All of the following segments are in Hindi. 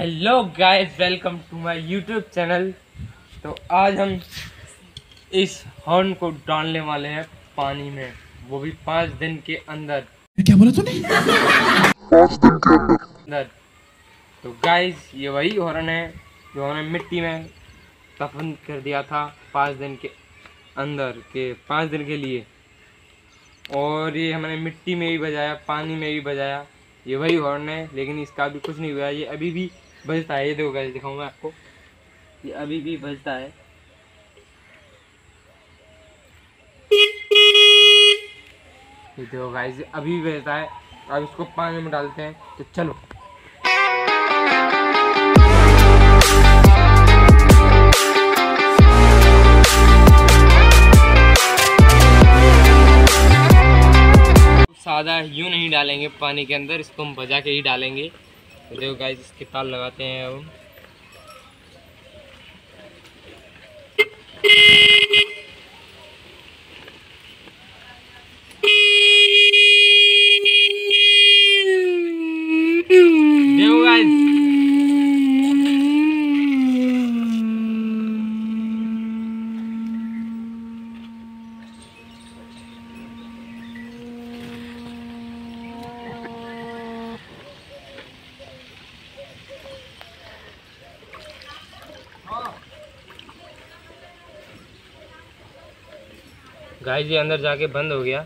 Hello guys welcome to my YouTube channel तो आज हम इस हॉर्न को डालने वाले हैं पानी में। वो भी पाँच दिन के अंदर। क्या बोला तूने? अंदर। तो गाइस ये वही हॉर्न है जो हमने मिट्टी में दफन कर दिया था पाँच दिन के अंदर के पाँच दिन के लिए। और ये हमने मिट्टी में भी बजाया पानी में भी बजाया। ये वही हॉर्न है लेकिन इसका भी कुछ नहीं हुआ ये अभी भी बजता है, ये देखो गाइस दिखाऊँगा आपको। ये अभी भी बजता है। ये देखो गाइस अभी भी बजता है। अब इसको पानी में डालते हैं तो चलो। सादा यूँ नहीं डालेंगे पानी के अंदर, इसको हम बजा के ही डालेंगे। देखो गाइस इसके तार लगाते हैं हम देखो गाइस गाइस ये अंदर जाके बंद हो गया।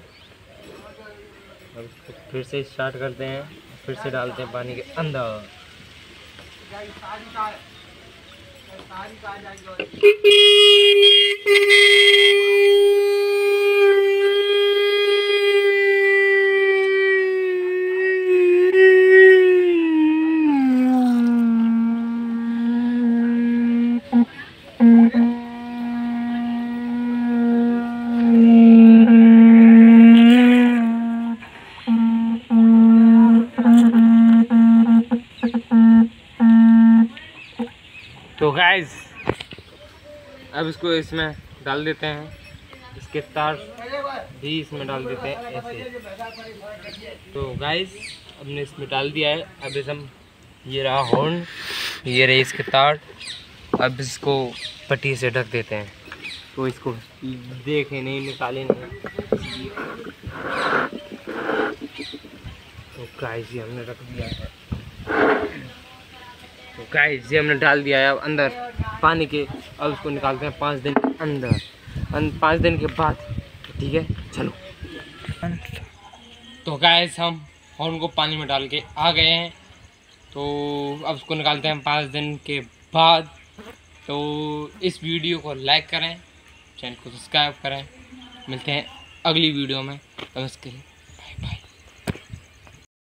अब फिर से स्टार्ट करते हैं। फिर से डालते हैं पानी के अंदर। तो गाइस अब इसको इसमें डाल देते हैं। इसके तार भी इसमें डाल देते हैं ऐसे। तो गाइस हमने इसमें डाल दिया है। अब इस हम, ये रहा हॉर्न ये रही इसके तार। अब इसको पट्टी से ढक देते हैं। तो इसको देखे, नहीं निकाले नहीं। तो गाइस ये हमने रख दिया है। तो गाइस ये हमने डाल दिया है अब अंदर पानी के। अब उसको निकालते हैं पाँच दिन के अंदर। पाँच दिन के बाद, ठीक है? चलो। तो गाइस हम हॉर्न को पानी में डाल के आ गए हैं। तो अब उसको निकालते हैं पाँच दिन के बाद। तो इस वीडियो को लाइक करें चैनल को सब्सक्राइब करें। मिलते हैं अगली वीडियो में। नमस्कार